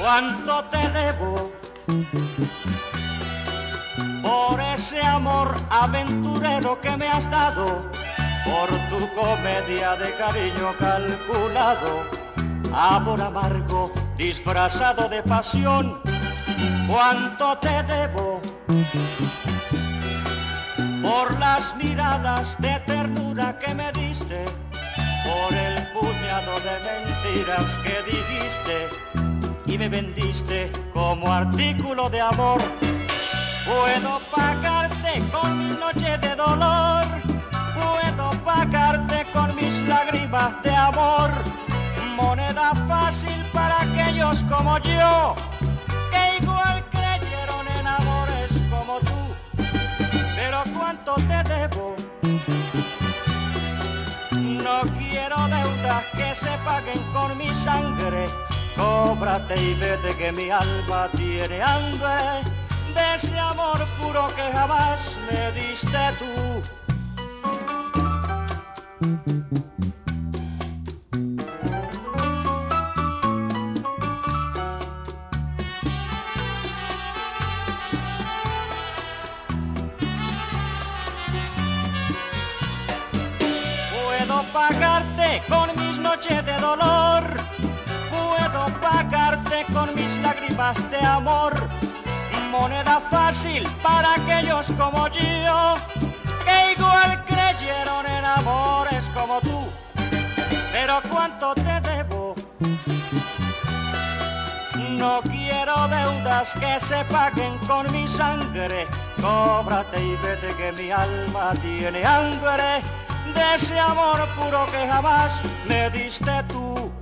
cuánto te debo por ese amor aventurero que me has dado, por tu comedia de cariño calculado, amor amargo disfrazado de pasión, cuánto te debo por las miradas de ternura que me diste, por el puñado de mentiras que dijiste y me vendiste como artículo de amor. Puedo pagarte con mis noches de dolor, puedo pagarte con mis lágrimas de amor, moneda fácil para aquellos como yo, que igual creyeron en amores como tú, pero cuánto te debo. No quiero deudas que se paguen con mi sangre, cóbrate y vete que mi alma tiene hambre de ese amor puro que jamás me diste tú. Puedo pagarte con mis noches de con mis lágrimas de amor moneda fácil para aquellos como yo, que igual creyeron en amores como tú. Pero cuánto te debo, no quiero deudas que se paguen con mi sangre. Cóbrate y vete que mi alma tiene hambre de ese amor puro que jamás me diste tú.